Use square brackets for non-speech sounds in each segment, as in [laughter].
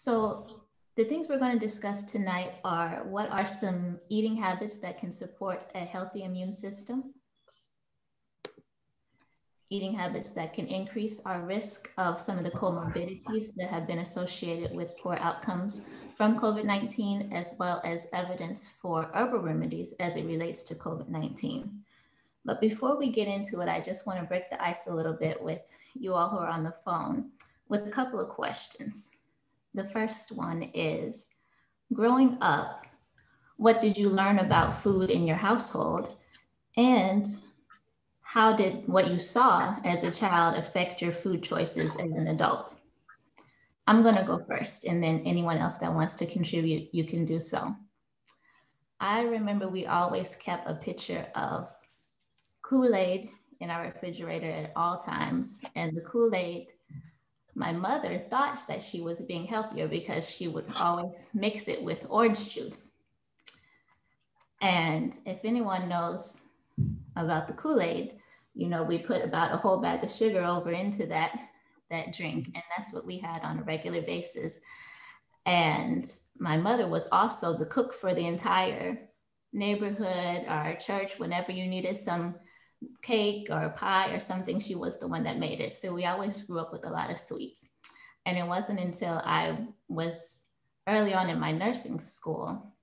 So the things we're going to discuss tonight are what are some eating habits that can support a healthy immune system? Eating habits that can increase our risk of some of the comorbidities that have been associated with poor outcomes from COVID 19, as well as evidence for herbal remedies as it relates to COVID 19. But before we get into it, I just want to break the ice a little bit with you all who are on the phone with a couple of questions. The first one is growing up, what did you learn about food in your household? And how did what you saw as a child affect your food choices as an adult? I'm going to go first, and then anyone else that wants to contribute, you can do so. I remember we always kept a picture of Kool Aid in our refrigerator at all times, and the Kool Aid my mother thought that she was being healthier because she would always mix it with orange juice. And if anyone knows about the Kool-Aid, you know, we put about a whole bag of sugar over into that, that drink. And that's what we had on a regular basis. And my mother was also the cook for the entire neighborhood, our church, whenever you needed some cake or pie or something, she was the one that made it. So we always grew up with a lot of sweets. And it wasn't until I was early on in my nursing school,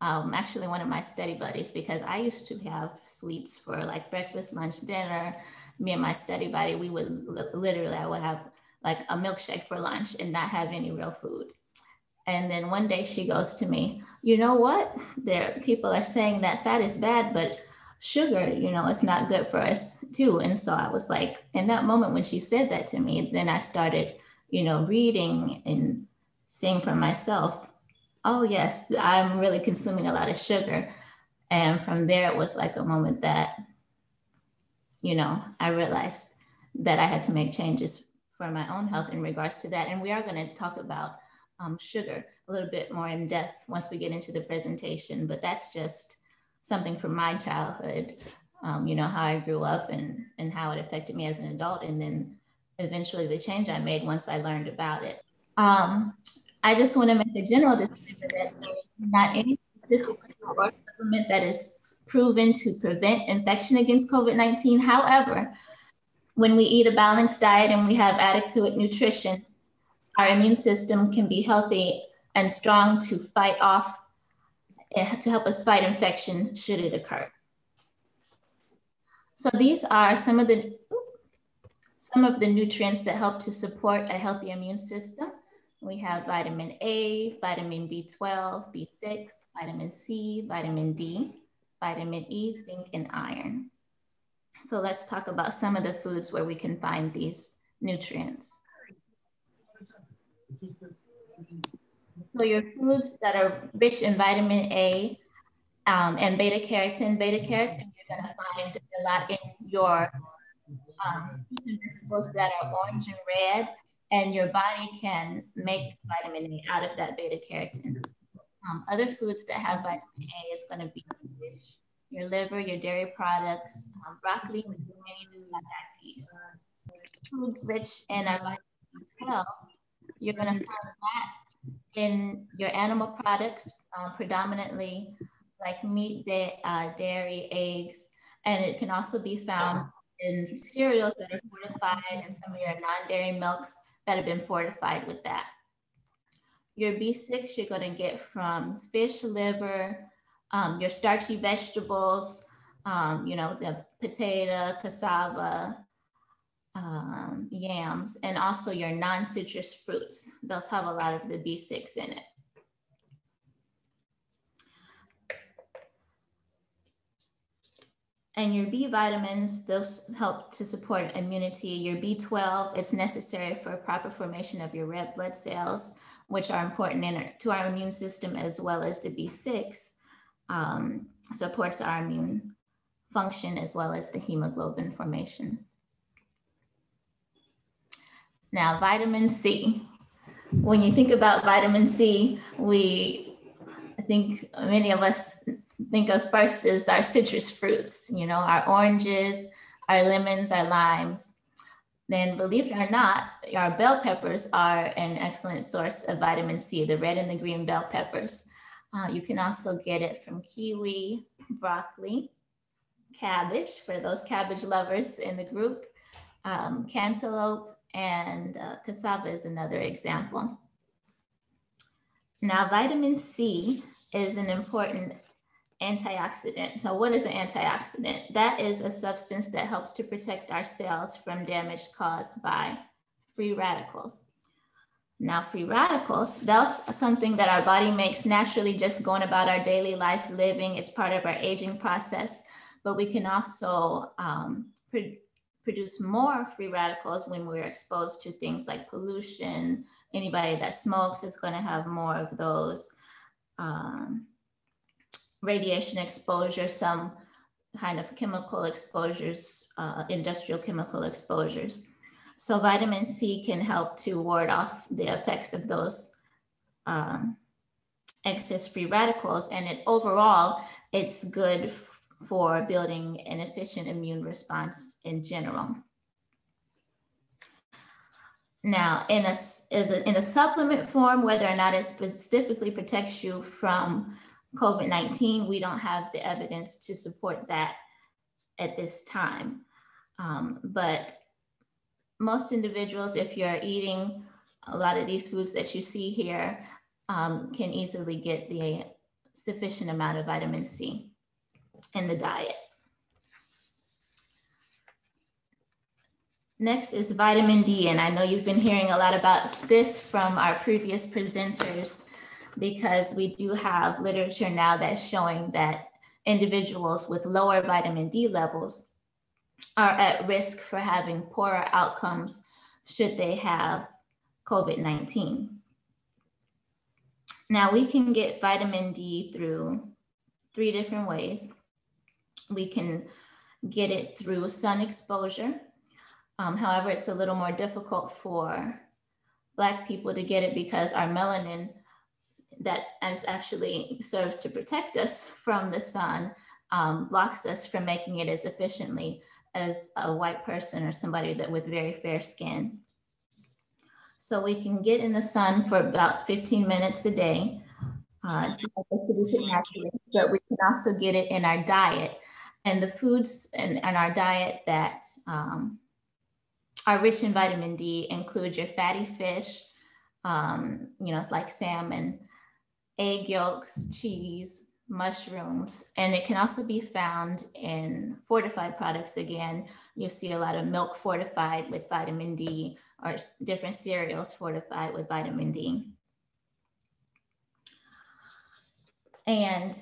um, actually one of my study buddies, because I used to have sweets for like breakfast, lunch, dinner. Me and my study buddy, we would literally, I would have like a milkshake for lunch and not have any real food. And then one day she goes to me, you know what? There people are saying that fat is bad, but sugar, you know, it's not good for us too. And so I was like, in that moment when she said that to me, then I started, you know, reading and seeing for myself, oh, yes, I'm really consuming a lot of sugar. And from there, it was like a moment that, you know, I realized that I had to make changes for my own health in regards to that. And we are going to talk about um, sugar a little bit more in depth once we get into the presentation, but that's just something from my childhood, um, you know, how I grew up and, and how it affected me as an adult. And then eventually the change I made once I learned about it. Um, I just want to make a general disclaimer that not any specific or that is proven to prevent infection against COVID-19. However, when we eat a balanced diet and we have adequate nutrition, our immune system can be healthy and strong to fight off Eh, to help us fight infection should it occur. So these are some of the some of the nutrients that help to support a healthy immune system. We have vitamin A, vitamin B12, B6, vitamin C, vitamin D, vitamin E, zinc, and iron. So let's talk about some of the foods where we can find these nutrients. So your foods that are rich in vitamin A um, and beta carotene, beta carotene you're gonna find a lot in your um, vegetables that are orange and red, and your body can make vitamin A out of that beta carotene. Um, other foods that have vitamin A is gonna be fish, your liver, your dairy products, um, broccoli, many black peas. Foods rich in our vitamin B12, you're gonna find that in your animal products, um, predominantly like meat, uh, dairy, eggs, and it can also be found in cereals that are fortified and some of your non-dairy milks that have been fortified with that. Your B6 you're gonna get from fish liver, um, your starchy vegetables, um, you know, the potato, cassava, um, yams, and also your non-citrus fruits. Those have a lot of the B6 in it. And your B vitamins, those help to support immunity. Your B12, it's necessary for proper formation of your red blood cells, which are important in, to our immune system, as well as the B6 um, supports our immune function, as well as the hemoglobin formation. Now, vitamin C. When you think about vitamin C, we, I think many of us think of first as our citrus fruits, you know, our oranges, our lemons, our limes. then believe it or not, our bell peppers are an excellent source of vitamin C, the red and the green bell peppers. Uh, you can also get it from kiwi, broccoli, cabbage for those cabbage lovers in the group, um, cantaloupe, and uh, cassava is another example. Now, vitamin C is an important antioxidant. So what is an antioxidant? That is a substance that helps to protect our cells from damage caused by free radicals. Now, free radicals, that's something that our body makes naturally just going about our daily life living. It's part of our aging process, but we can also um, produce more free radicals when we're exposed to things like pollution. Anybody that smokes is going to have more of those. Um, radiation exposure, some kind of chemical exposures, uh, industrial chemical exposures. So vitamin C can help to ward off the effects of those um, excess free radicals. And it overall, it's good for building an efficient immune response in general. Now, in a, is a, in a supplement form, whether or not it specifically protects you from COVID 19, we don't have the evidence to support that at this time. Um, but most individuals, if you're eating a lot of these foods that you see here, um, can easily get the sufficient amount of vitamin C in the diet. Next is vitamin D, and I know you've been hearing a lot about this from our previous presenters because we do have literature now that's showing that individuals with lower vitamin D levels are at risk for having poorer outcomes should they have COVID 19. Now, we can get vitamin D through three different ways. We can get it through sun exposure. Um, however, it's a little more difficult for Black people to get it because our melanin that actually serves to protect us from the sun um, blocks us from making it as efficiently as a white person or somebody that with very fair skin. So we can get in the sun for about 15 minutes a day uh, to help us produce it naturally, but we can also get it in our diet. And the foods and, in our diet that um, are rich in vitamin D include your fatty fish, um, you know, it's like salmon, egg yolks, cheese, mushrooms, and it can also be found in fortified products. Again, you see a lot of milk fortified with vitamin D or different cereals fortified with vitamin D. And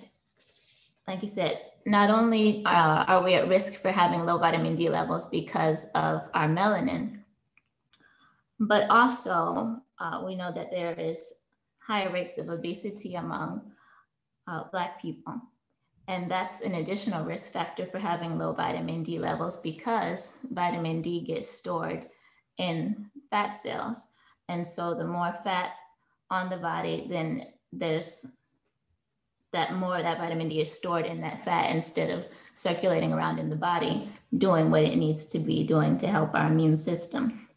like you said, not only uh, are we at risk for having low vitamin D levels because of our melanin, but also uh, we know that there is higher rates of obesity among uh, Black people. And that's an additional risk factor for having low vitamin D levels because vitamin D gets stored in fat cells. And so the more fat on the body, then there's that more of that vitamin D is stored in that fat instead of circulating around in the body, doing what it needs to be doing to help our immune system.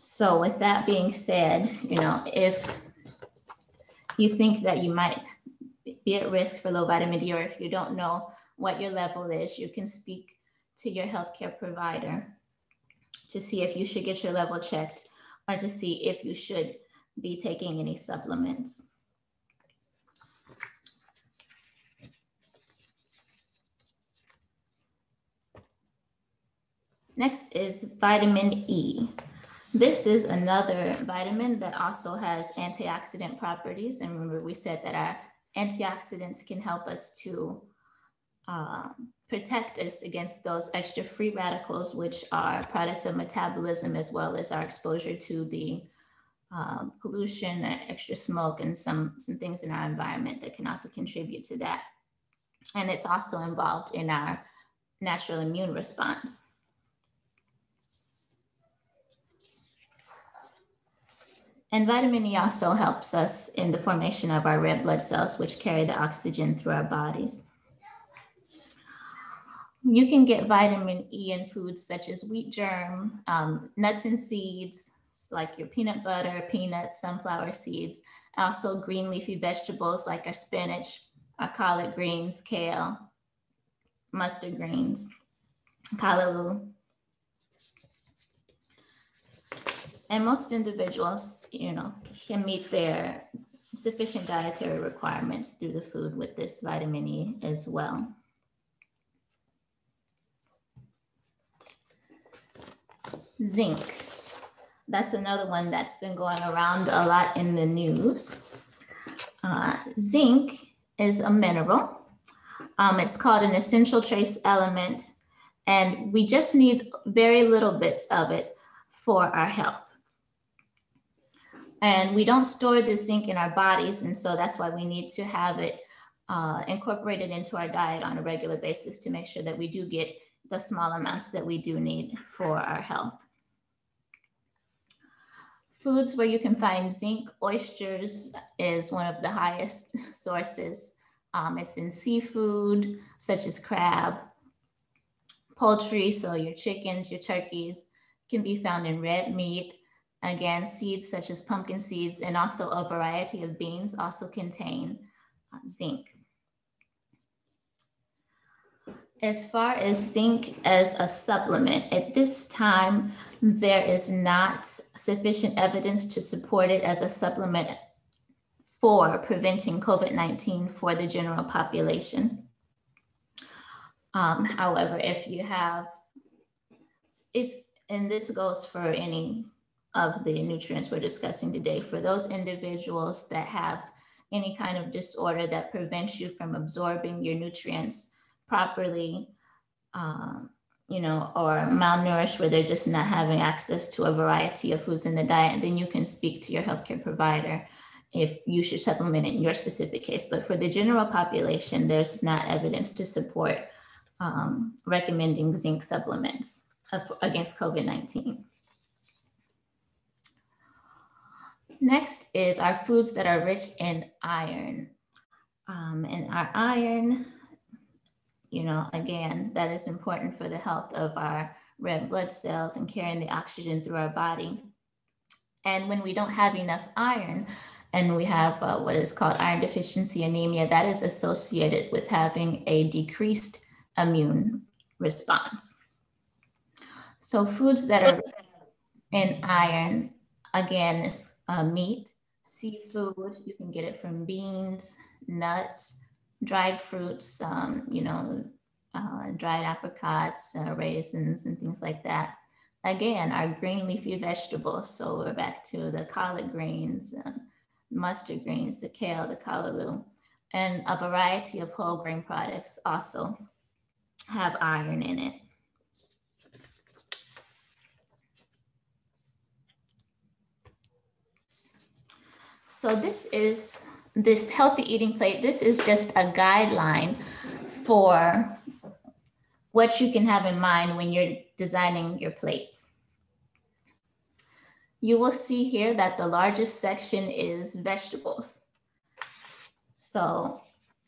So with that being said, you know, if you think that you might be at risk for low vitamin D, or if you don't know what your level is, you can speak to your healthcare provider to see if you should get your level checked or to see if you should be taking any supplements. Next is vitamin E. This is another vitamin that also has antioxidant properties. And remember, we said that our antioxidants can help us to uh, protect us against those extra free radicals, which are products of metabolism, as well as our exposure to the uh, pollution, extra smoke, and some, some things in our environment that can also contribute to that. And it's also involved in our natural immune response. And vitamin E also helps us in the formation of our red blood cells, which carry the oxygen through our bodies. you can get vitamin E in foods such as wheat germ, um, nuts and seeds, like your peanut butter, peanuts, sunflower seeds, also green leafy vegetables like our spinach, our collard greens, kale, mustard greens, callaloo. And most individuals, you know, can meet their sufficient dietary requirements through the food with this vitamin E as well. Zinc. That's another one that's been going around a lot in the news. Uh, zinc is a mineral. Um, it's called an essential trace element, and we just need very little bits of it for our health. And we don't store the zinc in our bodies, and so that's why we need to have it uh, incorporated into our diet on a regular basis to make sure that we do get the small amounts that we do need for our health. Foods where you can find zinc, oysters is one of the highest [laughs] sources. Um, it's in seafood, such as crab. Poultry, so your chickens, your turkeys, can be found in red meat. Again, seeds such as pumpkin seeds and also a variety of beans also contain uh, zinc. As far as zinc as a supplement, at this time, there is not sufficient evidence to support it as a supplement for preventing COVID 19 for the general population. Um, however, if you have, if, and this goes for any of the nutrients we're discussing today, for those individuals that have any kind of disorder that prevents you from absorbing your nutrients properly, um, you know, or malnourished where they're just not having access to a variety of foods in the diet, then you can speak to your healthcare provider if you should supplement in your specific case. But for the general population, there's not evidence to support um, recommending zinc supplements against COVID 19. Next is our foods that are rich in iron. Um, and our iron you know, again, that is important for the health of our red blood cells and carrying the oxygen through our body. And when we don't have enough iron, and we have uh, what is called iron deficiency anemia, that is associated with having a decreased immune response. So, foods that are in iron, again, is uh, meat, seafood, you can get it from beans, nuts, dried fruits, um, you know, uh, dried apricots, uh, raisins, and things like that. Again, our green leafy vegetables. So we're back to the collard greens, uh, mustard greens, the kale, the callaloo, and a variety of whole grain products also have iron in it. So this is this healthy eating plate, this is just a guideline for what you can have in mind when you're designing your plates. You will see here that the largest section is vegetables. So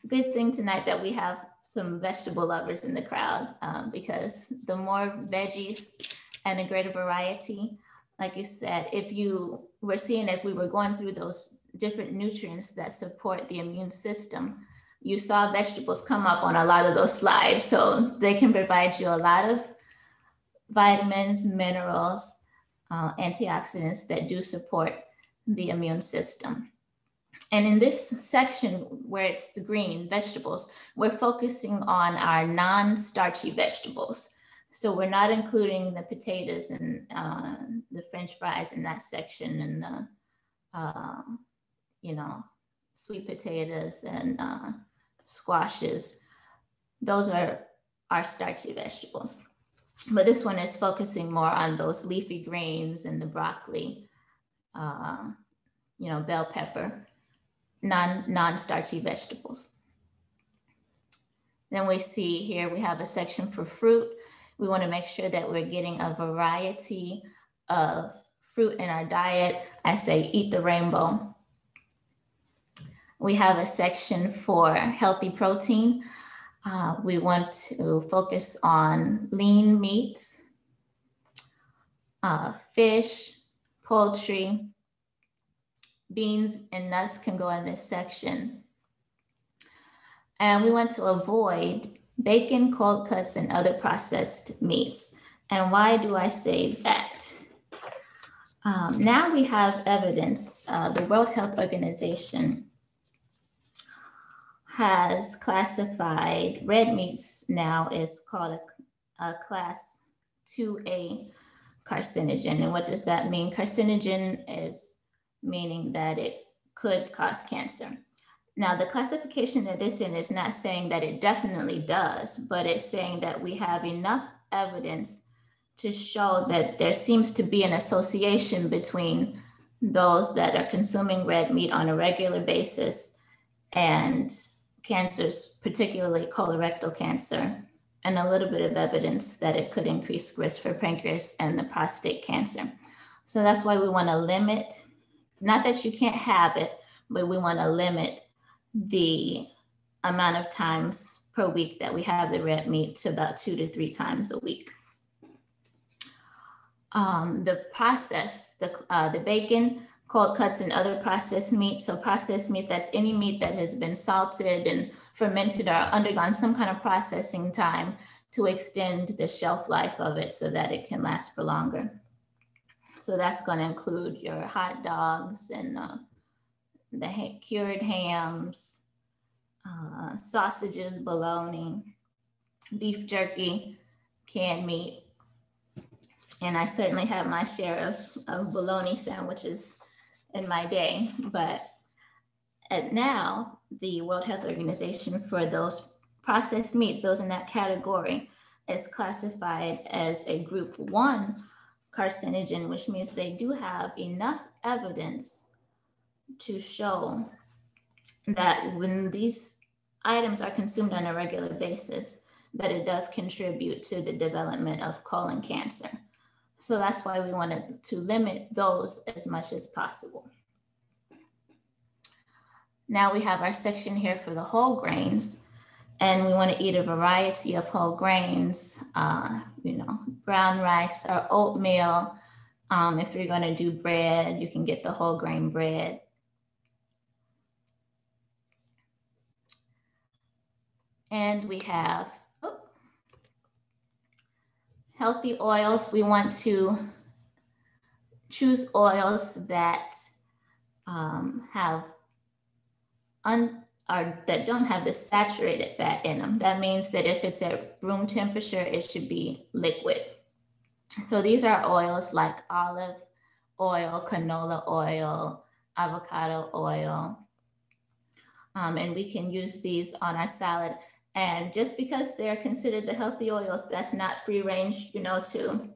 good thing tonight that we have some vegetable lovers in the crowd um, because the more veggies and a greater variety, like you said, if you were seeing as we were going through those different nutrients that support the immune system. You saw vegetables come up on a lot of those slides. So they can provide you a lot of vitamins, minerals, uh, antioxidants that do support the immune system. And in this section where it's the green vegetables, we're focusing on our non-starchy vegetables. So we're not including the potatoes and uh, the French fries in that section and the uh, you know, sweet potatoes and uh, squashes. Those are our starchy vegetables. But this one is focusing more on those leafy greens and the broccoli, uh, you know, bell pepper, non, non-starchy vegetables. Then we see here we have a section for fruit. We want to make sure that we're getting a variety of fruit in our diet. I say eat the rainbow. We have a section for healthy protein. Uh, we want to focus on lean meats, uh, fish, poultry, beans and nuts can go in this section. And we want to avoid bacon, cold cuts, and other processed meats. And why do I say that? Um, now we have evidence. Uh, the World Health Organization has classified red meats now is called a, a class 2A carcinogen. And what does that mean? Carcinogen is meaning that it could cause cancer. Now, the classification that this in is not saying that it definitely does, but it's saying that we have enough evidence to show that there seems to be an association between those that are consuming red meat on a regular basis and cancers, particularly colorectal cancer, and a little bit of evidence that it could increase risk for pancreas and the prostate cancer. So that's why we want to limit, not that you can't have it, but we want to limit the amount of times per week that we have the red meat to about two to three times a week. Um, the process, the, uh, the bacon, cold cuts, and other processed meat. So processed meat, that's any meat that has been salted and fermented or undergone some kind of processing time to extend the shelf life of it so that it can last for longer. So that's going to include your hot dogs and uh, the ha cured hams, uh, sausages, bologna, beef jerky, canned meat. And I certainly have my share of, of bologna sandwiches in my day. But at now, the World Health Organization for those processed meats, those in that category, is classified as a group one carcinogen, which means they do have enough evidence to show that when these items are consumed on a regular basis, that it does contribute to the development of colon cancer. So that's why we wanted to limit those as much as possible. Now we have our section here for the whole grains and we want to eat a variety of whole grains, uh, you know, brown rice or oatmeal. Um, if you're going to do bread, you can get the whole grain bread. And we have healthy oils. We want to choose oils that um, have un, are, that don't have the saturated fat in them. That means that if it's at room temperature, it should be liquid. So these are oils like olive oil, canola oil, avocado oil. Um, and we can use these on our salad. And just because they're considered the healthy oils, that's not free range, you know, to,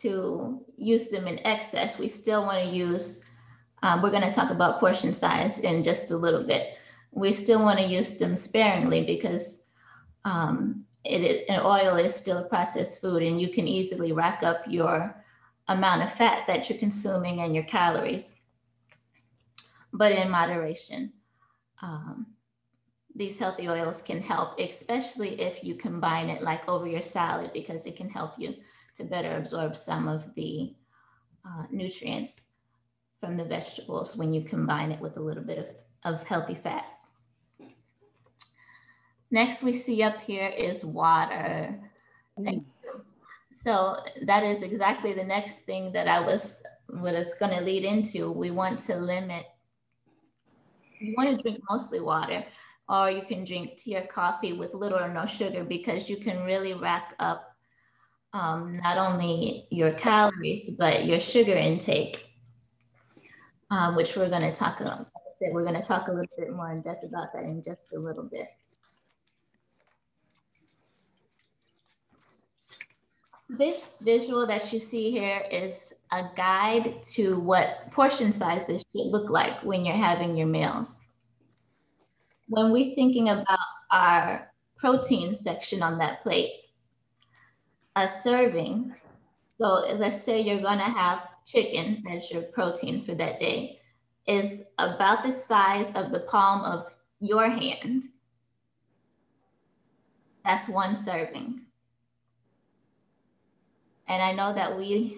to use them in excess. We still want to use, um, we're going to talk about portion size in just a little bit. We still want to use them sparingly because um, it, it, an oil is still a processed food and you can easily rack up your amount of fat that you're consuming and your calories, but in moderation. Um, these healthy oils can help, especially if you combine it like over your salad, because it can help you to better absorb some of the uh, nutrients from the vegetables when you combine it with a little bit of, of healthy fat. Next we see up here is water. Mm. So that is exactly the next thing that I was, what I was gonna lead into. We want to limit, you wanna drink mostly water, or you can drink tea or coffee with little or no sugar because you can really rack up um, not only your calories, but your sugar intake, um, which we're going to talk about. Like I said, we're going to talk a little bit more in depth about that in just a little bit. This visual that you see here is a guide to what portion sizes should look like when you're having your meals when we're thinking about our protein section on that plate, a serving, so let's say you're gonna have chicken as your protein for that day, is about the size of the palm of your hand. That's one serving. And I know that we,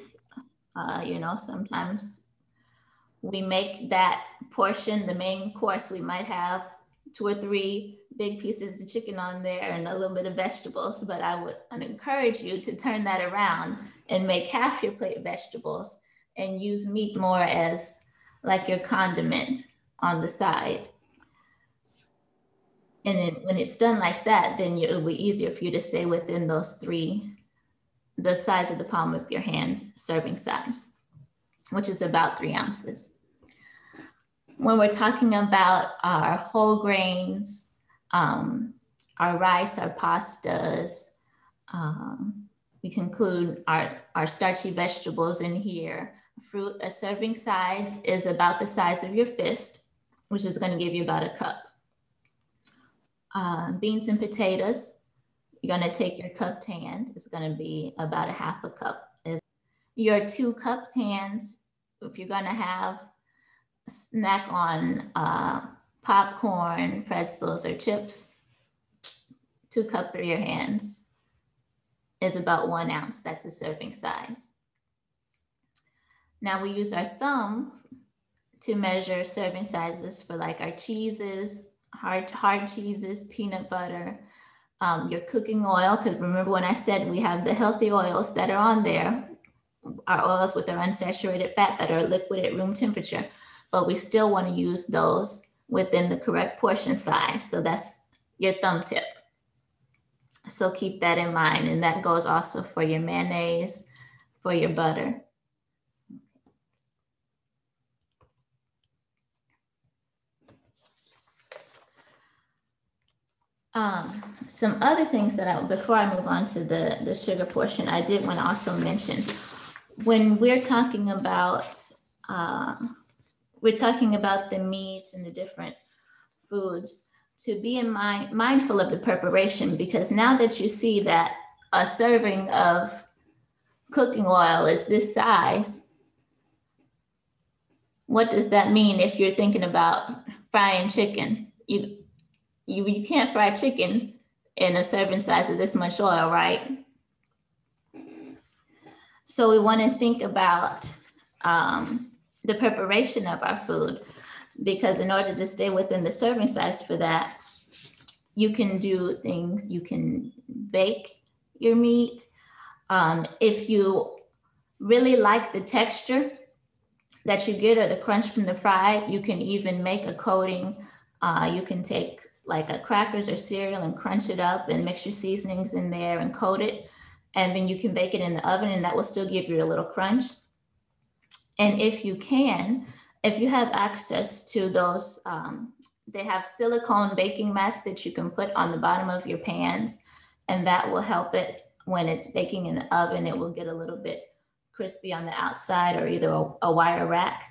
uh, you know, sometimes we make that portion the main course. We might have two or three big pieces of chicken on there and a little bit of vegetables, but I would encourage you to turn that around and make half your plate vegetables and use meat more as like your condiment on the side. And then when it's done like that, then it'll be easier for you to stay within those three, the size of the palm of your hand serving size, which is about three ounces. When we're talking about our whole grains, um, our rice, our pastas, um, we can include our, our starchy vegetables in here. Fruit, a serving size is about the size of your fist, which is gonna give you about a cup. Uh, beans and potatoes, you're gonna take your cupped hand, it's gonna be about a half a cup. Your two cups hands, if you're gonna have snack on uh, popcorn, pretzels, or chips, two cup of your hands is about one ounce. That's a serving size. Now we use our thumb to measure serving sizes for like our cheeses, hard, hard cheeses, peanut butter, um, your cooking oil. Because remember when I said we have the healthy oils that are on there, our oils with their unsaturated fat that are liquid at room temperature, but we still want to use those within the correct portion size. So that's your thumb tip. So keep that in mind. And that goes also for your mayonnaise, for your butter. Um, some other things that I, before I move on to the, the sugar portion, I did want to also mention when we're talking about uh, we're talking about the meats and the different foods to be in mind mindful of the preparation because now that you see that a serving of cooking oil is this size what does that mean if you're thinking about frying chicken? You you, you can't fry chicken in a serving size of this much oil right? So we want to think about um, the preparation of our food because in order to stay within the serving size for that you can do things you can bake your meat. Um, if you really like the texture that you get or the crunch from the fry you can even make a coating. Uh, you can take like a crackers or cereal and crunch it up and mix your seasonings in there and coat it. And then you can bake it in the oven and that will still give you a little crunch and if you can, if you have access to those, um, they have silicone baking mats that you can put on the bottom of your pans, and that will help it when it's baking in the oven. It will get a little bit crispy on the outside or either a, a wire rack.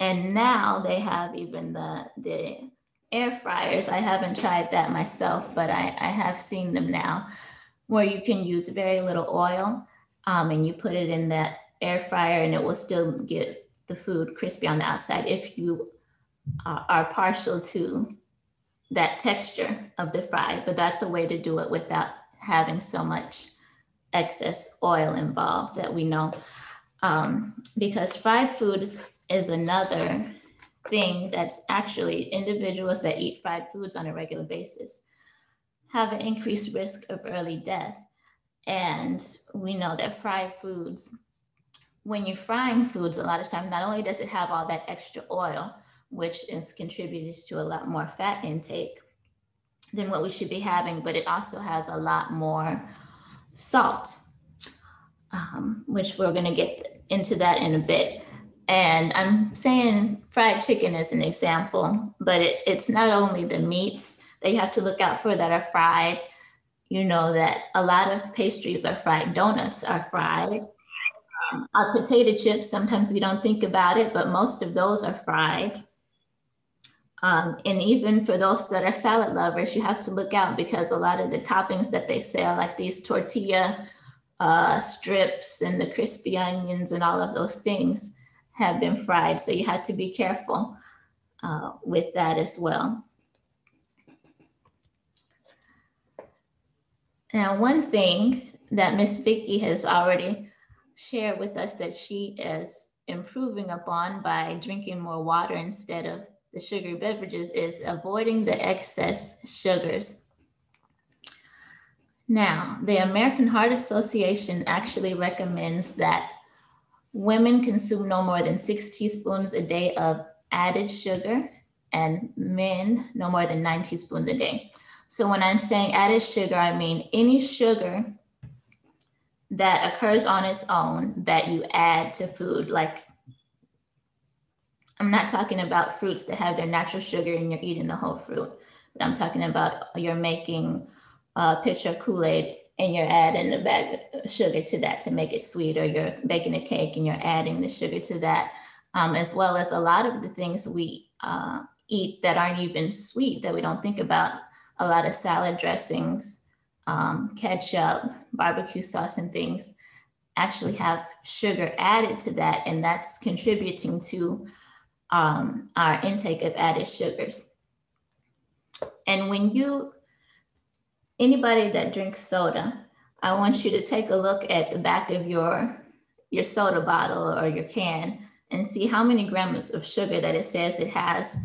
And now they have even the, the air fryers. I haven't tried that myself, but I, I have seen them now where you can use very little oil um, and you put it in that air fryer and it will still get the food crispy on the outside if you uh, are partial to that texture of the fry. But that's a way to do it without having so much excess oil involved that we know. Um, because fried foods is another thing that's actually individuals that eat fried foods on a regular basis have an increased risk of early death. And we know that fried foods when you're frying foods, a lot of times, not only does it have all that extra oil, which is contributed to a lot more fat intake than what we should be having, but it also has a lot more salt, um, which we're going to get into that in a bit. And I'm saying fried chicken as an example, but it, it's not only the meats that you have to look out for that are fried. You know that a lot of pastries are fried, donuts are fried our potato chips, sometimes we don't think about it, but most of those are fried. Um, and even for those that are salad lovers, you have to look out because a lot of the toppings that they sell, like these tortilla uh, strips and the crispy onions and all of those things, have been fried. So you have to be careful uh, with that as well. Now, one thing that Miss Vicky has already shared with us that she is improving upon by drinking more water instead of the sugary beverages is avoiding the excess sugars. Now, the American Heart Association actually recommends that women consume no more than six teaspoons a day of added sugar and men no more than nine teaspoons a day. So when I'm saying added sugar, I mean any sugar that occurs on its own that you add to food. Like, I'm not talking about fruits that have their natural sugar and you're eating the whole fruit, but I'm talking about you're making a pitcher of Kool Aid and you're adding a bag of sugar to that to make it sweet, or you're baking a cake and you're adding the sugar to that, um, as well as a lot of the things we uh, eat that aren't even sweet that we don't think about. A lot of salad dressings, um, ketchup, barbecue sauce, and things actually have sugar added to that, and that's contributing to um, our intake of added sugars. And when you, anybody that drinks soda, I want you to take a look at the back of your, your soda bottle or your can and see how many grams of sugar that it says it has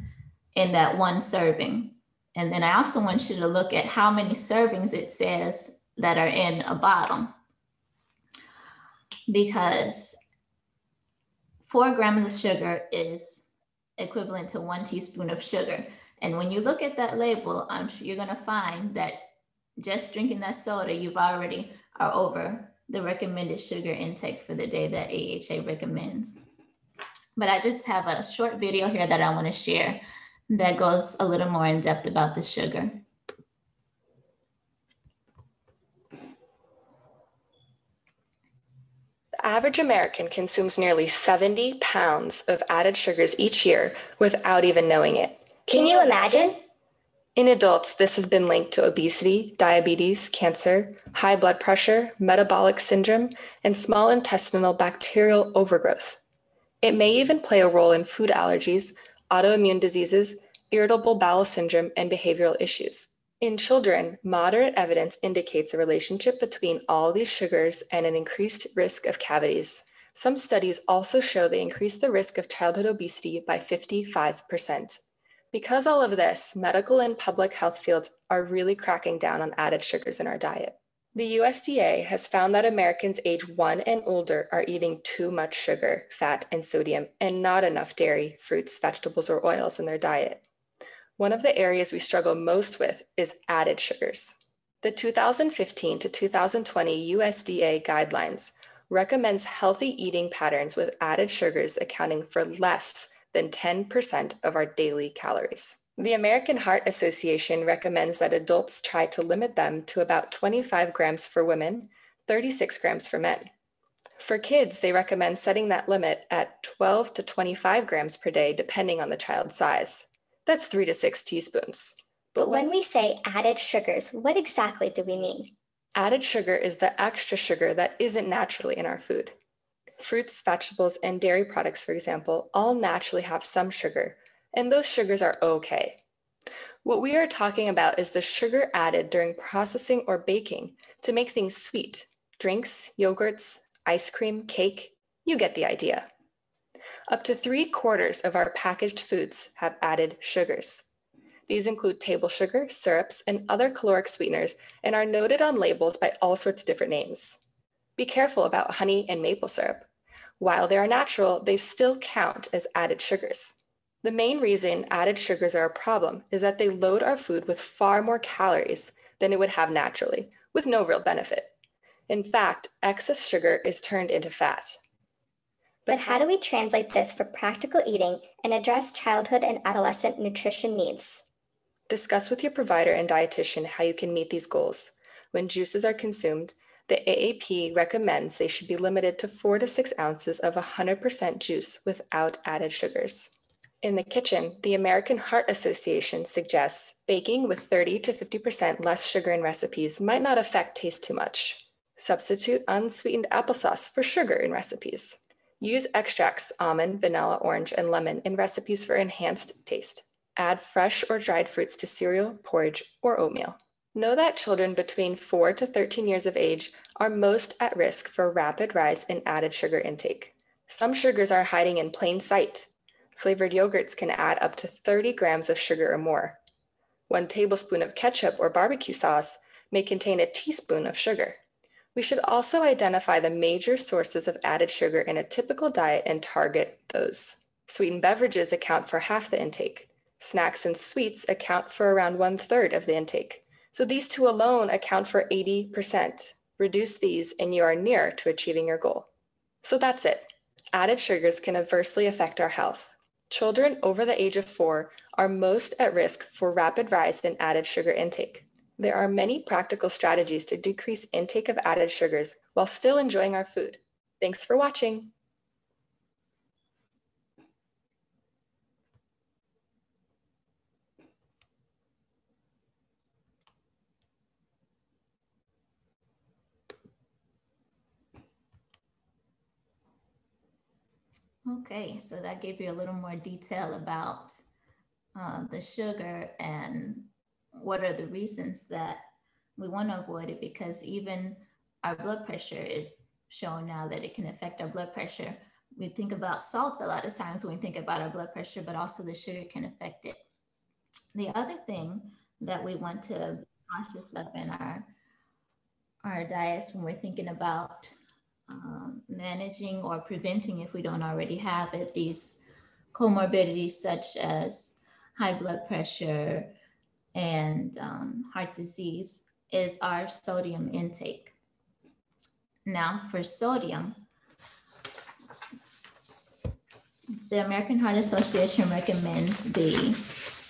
in that one serving. And then I also want you to look at how many servings it says that are in a bottle. Because four grams of sugar is equivalent to one teaspoon of sugar. And when you look at that label, I'm sure you're gonna find that just drinking that soda, you've already are over the recommended sugar intake for the day that AHA recommends. But I just have a short video here that I wanna share that goes a little more in depth about the sugar. The average American consumes nearly 70 pounds of added sugars each year without even knowing it. Can you imagine? In adults, this has been linked to obesity, diabetes, cancer, high blood pressure, metabolic syndrome, and small intestinal bacterial overgrowth. It may even play a role in food allergies, autoimmune diseases, irritable bowel syndrome, and behavioral issues. In children, moderate evidence indicates a relationship between all these sugars and an increased risk of cavities. Some studies also show they increase the risk of childhood obesity by 55%. Because all of this, medical and public health fields are really cracking down on added sugars in our diet. The USDA has found that Americans age one and older are eating too much sugar, fat, and sodium, and not enough dairy, fruits, vegetables, or oils in their diet. One of the areas we struggle most with is added sugars. The 2015 to 2020 USDA guidelines recommends healthy eating patterns with added sugars accounting for less than 10% of our daily calories. The American Heart Association recommends that adults try to limit them to about 25 grams for women, 36 grams for men. For kids, they recommend setting that limit at 12 to 25 grams per day, depending on the child's size. That's three to six teaspoons. But when we say added sugars, what exactly do we mean? Added sugar is the extra sugar that isn't naturally in our food. Fruits, vegetables, and dairy products, for example, all naturally have some sugar, and those sugars are okay. What we are talking about is the sugar added during processing or baking to make things sweet drinks, yogurts, ice cream, cake. You get the idea. Up to three quarters of our packaged foods have added sugars. These include table sugar, syrups, and other caloric sweeteners, and are noted on labels by all sorts of different names. Be careful about honey and maple syrup. While they are natural, they still count as added sugars. The main reason added sugars are a problem is that they load our food with far more calories than it would have naturally, with no real benefit. In fact, excess sugar is turned into fat. But how do we translate this for practical eating and address childhood and adolescent nutrition needs? Discuss with your provider and dietitian how you can meet these goals. When juices are consumed, the AAP recommends they should be limited to four to six ounces of 100% juice without added sugars. In the kitchen, the American Heart Association suggests baking with 30 to 50% less sugar in recipes might not affect taste too much. Substitute unsweetened applesauce for sugar in recipes. Use extracts, almond, vanilla, orange, and lemon in recipes for enhanced taste. Add fresh or dried fruits to cereal, porridge, or oatmeal. Know that children between 4 to 13 years of age are most at risk for rapid rise in added sugar intake. Some sugars are hiding in plain sight. Flavored yogurts can add up to 30 grams of sugar or more. One tablespoon of ketchup or barbecue sauce may contain a teaspoon of sugar. We should also identify the major sources of added sugar in a typical diet and target those. Sweetened beverages account for half the intake. Snacks and sweets account for around one third of the intake. So these two alone account for 80%. Reduce these and you are near to achieving your goal. So that's it. Added sugars can adversely affect our health. Children over the age of four are most at risk for rapid rise in added sugar intake. There are many practical strategies to decrease intake of added sugars while still enjoying our food. Thanks for watching. Okay, so that gave you a little more detail about uh, the sugar and what are the reasons that we want to avoid it because even our blood pressure is shown now that it can affect our blood pressure. We think about salt a lot of times when we think about our blood pressure, but also the sugar can affect it. The other thing that we want to be conscious of in our our diets when we're thinking about um, managing or preventing, if we don't already have it, these comorbidities such as high blood pressure and um, heart disease is our sodium intake. Now, for sodium, the American Heart Association recommends the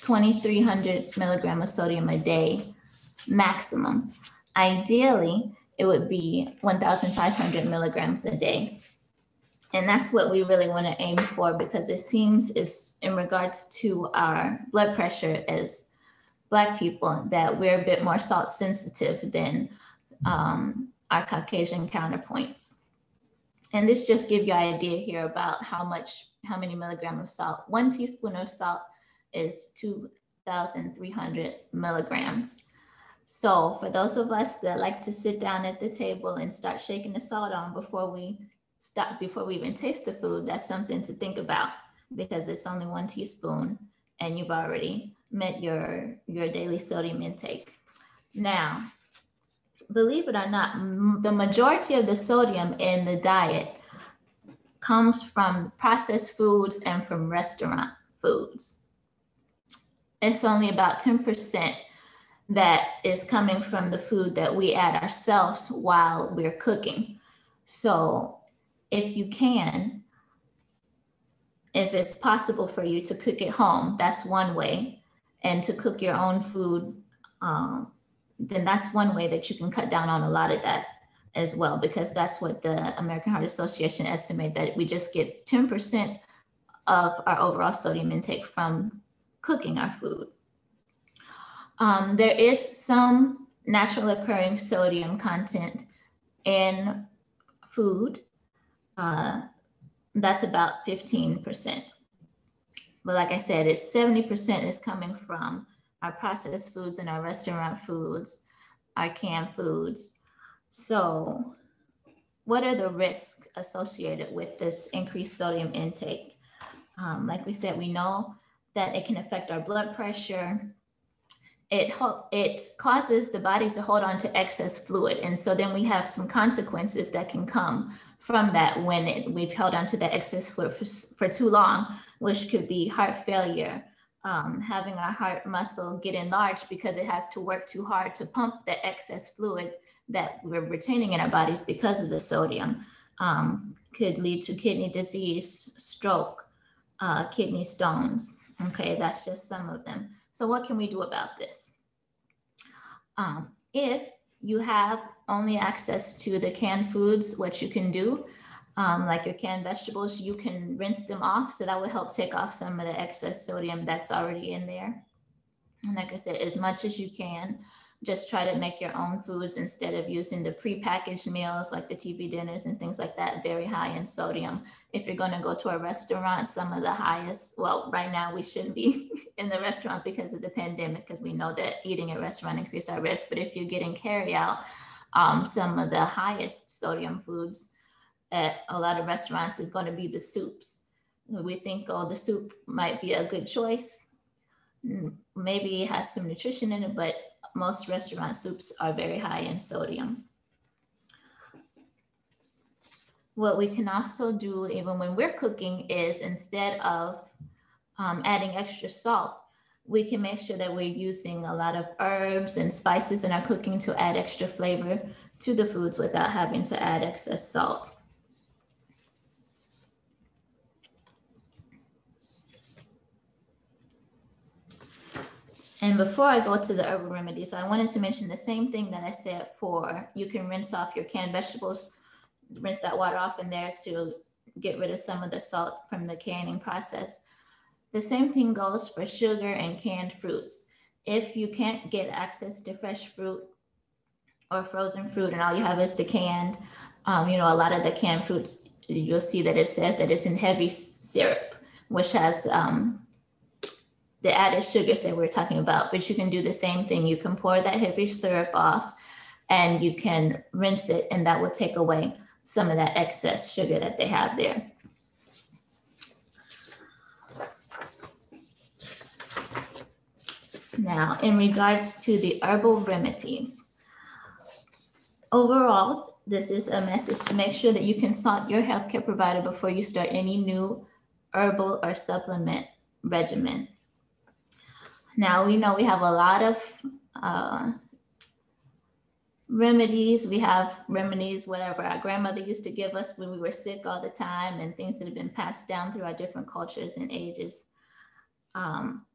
2300 milligram of sodium a day maximum. Ideally, it would be 1,500 milligrams a day. And that's what we really want to aim for because it seems is in regards to our blood pressure as Black people that we're a bit more salt sensitive than um, our Caucasian counterpoints. And this just give you an idea here about how much, how many milligram of salt. One teaspoon of salt is 2,300 milligrams. So for those of us that like to sit down at the table and start shaking the salt on before we stop, before we even taste the food, that's something to think about because it's only one teaspoon and you've already met your, your daily sodium intake. Now, believe it or not, the majority of the sodium in the diet comes from processed foods and from restaurant foods. It's only about 10% that is coming from the food that we add ourselves while we're cooking. So if you can, if it's possible for you to cook at home, that's one way. And to cook your own food, um, then that's one way that you can cut down on a lot of that as well, because that's what the American Heart Association estimate that we just get 10% of our overall sodium intake from cooking our food. Um, there is some natural occurring sodium content in food. Uh, that's about 15%. But like I said, it's 70% is coming from our processed foods and our restaurant foods, our canned foods. So what are the risks associated with this increased sodium intake? Um, like we said, we know that it can affect our blood pressure, it it causes the body to hold on to excess fluid. And so then we have some consequences that can come from that when it, we've held on to that excess fluid for, for too long which could be heart failure um, having our heart muscle get enlarged because it has to work too hard to pump the excess fluid that we're retaining in our bodies because of the sodium um, could lead to kidney disease stroke uh, kidney stones. Okay that's just some of them so what can we do about this? Um, if you have only access to the canned foods, what you can do, um, like your canned vegetables, you can rinse them off. So that will help take off some of the excess sodium that's already in there. And like I said, as much as you can, just try to make your own foods instead of using the prepackaged meals like the TV dinners and things like that, very high in sodium. If you're going to go to a restaurant, some of the highest, well, right now we shouldn't be [laughs] in the restaurant because of the pandemic, because we know that eating at restaurant increase our risk. But if you're getting carry out, um, some of the highest sodium foods at a lot of restaurants is going to be the soups. We think, oh, the soup might be a good choice. Maybe it has some nutrition in it, but most restaurant soups are very high in sodium. What we can also do, even when we're cooking, is instead of um, adding extra salt, we can make sure that we're using a lot of herbs and spices in our cooking to add extra flavor to the foods without having to add excess salt. And before I go to the herbal remedies, I wanted to mention the same thing that I said for you can rinse off your canned vegetables, rinse that water off in there to get rid of some of the salt from the canning process. The same thing goes for sugar and canned fruits. If you can't get access to fresh fruit or frozen fruit and all you have is the canned, um, you know, a lot of the canned fruits, you'll see that it says that it's in heavy syrup, which has um, the added sugars that we're talking about, but you can do the same thing. You can pour that heavy syrup off and you can rinse it and that will take away some of that excess sugar that they have there. Now, in regards to the herbal remedies, overall, this is a message to make sure that you consult your healthcare provider before you start any new herbal or supplement regimen. Now we know we have a lot of uh, remedies. We have remedies, whatever our grandmother used to give us when we were sick all the time, and things that have been passed down through our different cultures and ages. Um,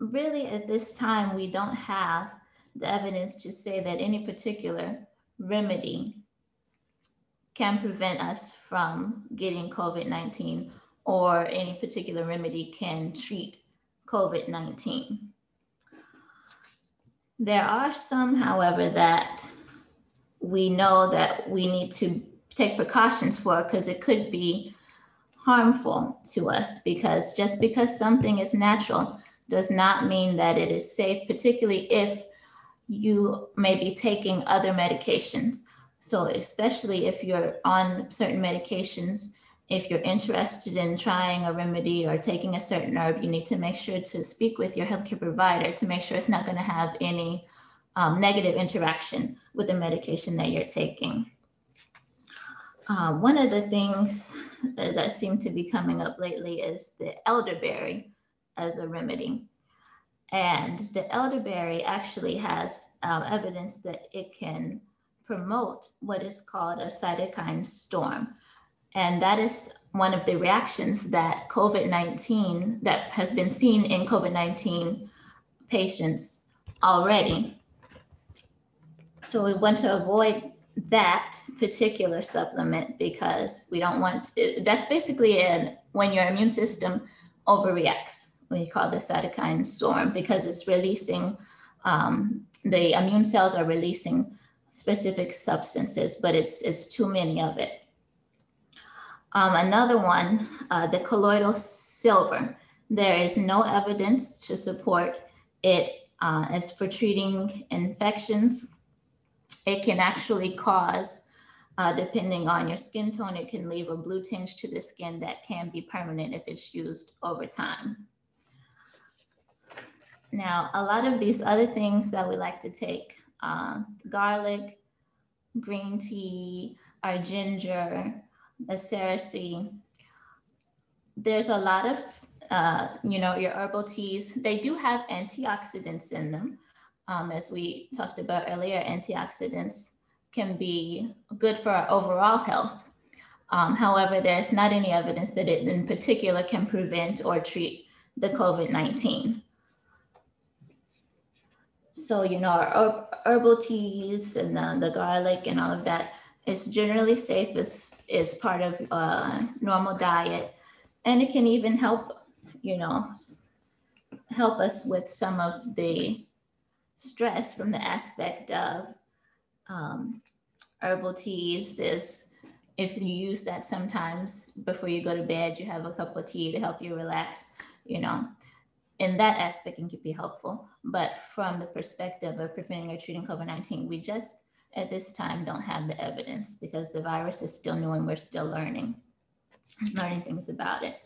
really, at this time, we don't have the evidence to say that any particular remedy can prevent us from getting COVID 19 or any particular remedy can treat COVID 19. There are some, however, that we know that we need to take precautions for because it could be harmful to us because just because something is natural does not mean that it is safe, particularly if you may be taking other medications. So, especially if you're on certain medications if you're interested in trying a remedy or taking a certain herb, you need to make sure to speak with your healthcare provider to make sure it's not going to have any um, negative interaction with the medication that you're taking. Uh, one of the things that seem to be coming up lately is the elderberry as a remedy. And the elderberry actually has uh, evidence that it can promote what is called a cytokine storm. And that is one of the reactions that COVID 19, that has been seen in COVID 19 patients already. So we want to avoid that particular supplement because we don't want that's basically an, when your immune system overreacts you call the cytokine storm because it's releasing um, the immune cells are releasing specific substances but it's it's too many of it um, another one, uh, the colloidal silver. There is no evidence to support it uh, as for treating infections. It can actually cause, uh, depending on your skin tone, it can leave a blue tinge to the skin that can be permanent if it's used over time. Now, a lot of these other things that we like to take, uh, garlic, green tea, our ginger, Echinacea. There's a lot of, uh, you know, your herbal teas, they do have antioxidants in them. Um, as we talked about earlier, antioxidants can be good for our overall health. Um, however, there's not any evidence that it in particular can prevent or treat the COVID 19. So, you know, our herbal teas and the, the garlic and all of that, it's generally safe as is part of a normal diet, and it can even help, you know, help us with some of the stress from the aspect of um, herbal teas is if you use that sometimes before you go to bed, you have a cup of tea to help you relax, you know, in that aspect it can be helpful. But from the perspective of preventing or treating COVID-19, we just at this time don't have the evidence because the virus is still new and we're still learning, learning things about it.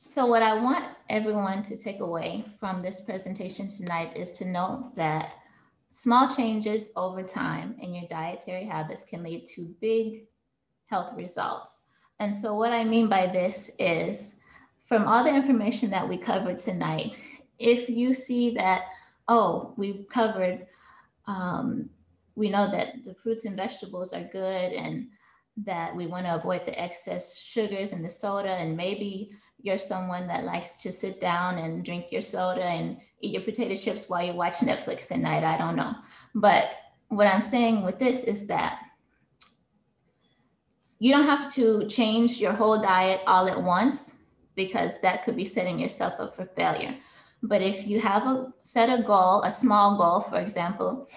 So what I want everyone to take away from this presentation tonight is to know that small changes over time in your dietary habits can lead to big health results. And so what I mean by this is from all the information that we covered tonight, if you see that, oh, we've covered, um, we know that the fruits and vegetables are good and that we want to avoid the excess sugars in the soda and maybe you're someone that likes to sit down and drink your soda and eat your potato chips while you watch Netflix at night. I don't know. But what I'm saying with this is that you don't have to change your whole diet all at once because that could be setting yourself up for failure. But if you have a set a goal, a small goal, for example,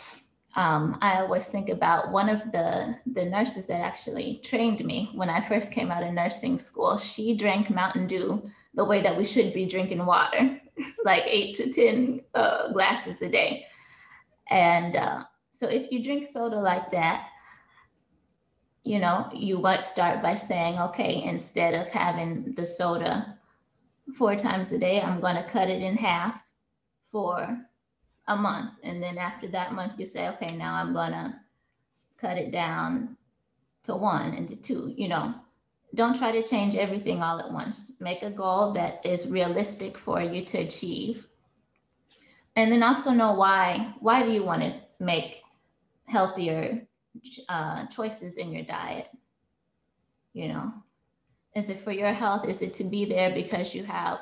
um, I always think about one of the, the nurses that actually trained me when I first came out of nursing school. She drank Mountain Dew the way that we should be drinking water, [laughs] like eight to 10 uh, glasses a day. And uh, so if you drink soda like that, you know, you might start by saying, okay, instead of having the soda four times a day, I'm going to cut it in half for a month. And then after that month, you say, okay, now I'm gonna cut it down to one and to two, you know. Don't try to change everything all at once. Make a goal that is realistic for you to achieve. And then also know why. Why do you want to make healthier uh, choices in your diet? You know, is it for your health? Is it to be there because you have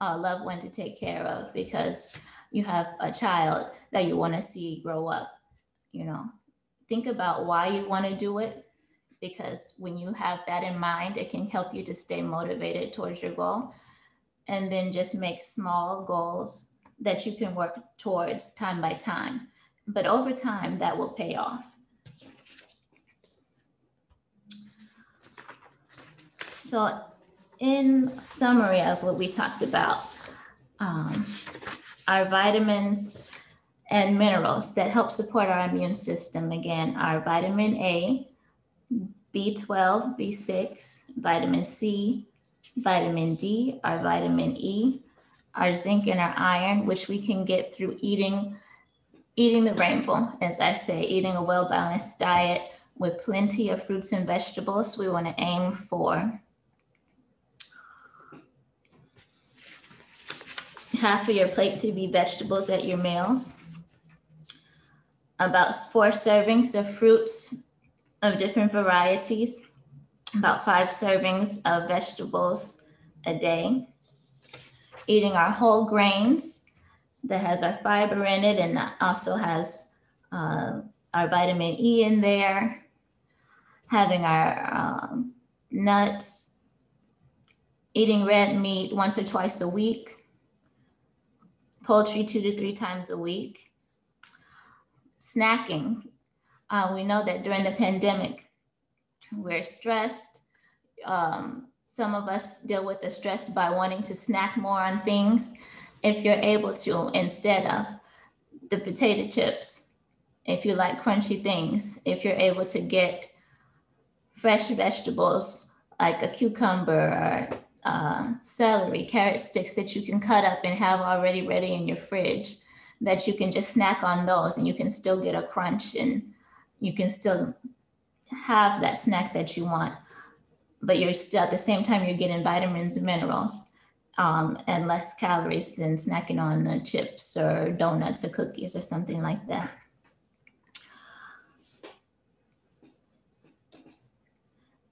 a loved one to take care of? Because you have a child that you want to see grow up, you know, think about why you want to do it because when you have that in mind, it can help you to stay motivated towards your goal. And then just make small goals that you can work towards time by time. But over time, that will pay off. So, in summary of what we talked about, um, our vitamins and minerals that help support our immune system. Again, our vitamin A, B12, B6, vitamin C, vitamin D, our vitamin E, our zinc and our iron, which we can get through eating eating the rainbow, as I say, eating a well-balanced diet with plenty of fruits and vegetables. We want to aim for half of your plate to be vegetables at your meals, about four servings of fruits of different varieties, about five servings of vegetables a day, eating our whole grains that has our fiber in it and also has uh, our vitamin E in there, having our um, nuts, eating red meat once or twice a week, poultry two to three times a week. Snacking. Uh, we know that during the pandemic, we're stressed. Um, some of us deal with the stress by wanting to snack more on things. If you're able to, instead of the potato chips, if you like crunchy things, if you're able to get fresh vegetables like a cucumber or uh, celery, carrot sticks that you can cut up and have already ready in your fridge that you can just snack on those and you can still get a crunch and you can still have that snack that you want. But you're still at the same time, you're getting vitamins and minerals um, and less calories than snacking on chips or donuts or cookies or something like that.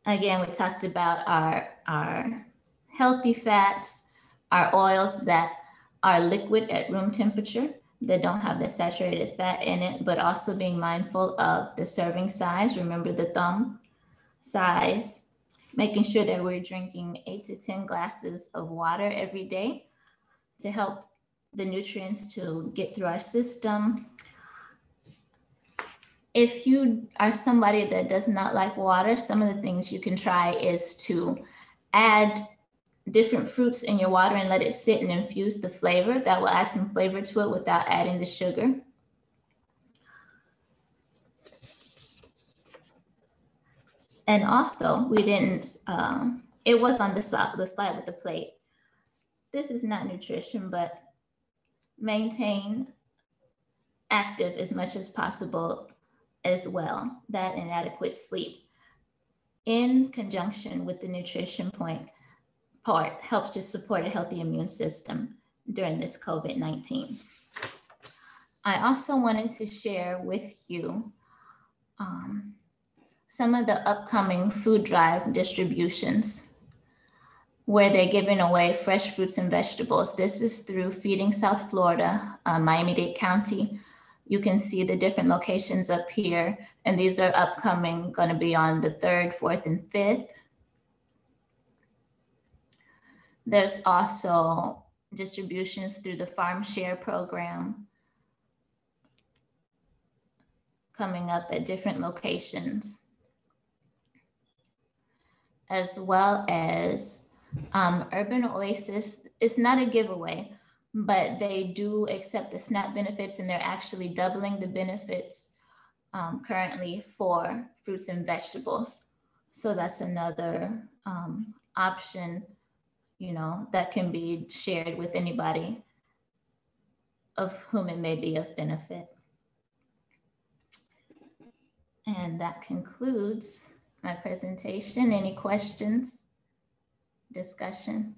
Again, we talked about our, our healthy fats are oils that are liquid at room temperature that don't have the saturated fat in it, but also being mindful of the serving size. Remember the thumb size. making sure that we're drinking eight to 10 glasses of water every day to help the nutrients to get through our system. If you are somebody that does not like water, some of the things you can try is to add different fruits in your water and let it sit and infuse the flavor. That will add some flavor to it without adding the sugar. And also, we didn't, um, it was on the, the slide with the plate. This is not nutrition, but maintain active as much as possible as well, that inadequate sleep in conjunction with the nutrition point part helps to support a healthy immune system during this COVID-19. I also wanted to share with you um, some of the upcoming food drive distributions where they're giving away fresh fruits and vegetables. This is through Feeding South Florida, uh, Miami-Dade County. You can see the different locations up here, and these are upcoming, gonna be on the third, fourth, and fifth. There's also distributions through the Farm Share program coming up at different locations, as well as um, Urban Oasis. It's not a giveaway, but they do accept the SNAP benefits and they're actually doubling the benefits um, currently for fruits and vegetables. So that's another um, option you know, that can be shared with anybody of whom it may be of benefit. And that concludes my presentation. Any questions, discussion?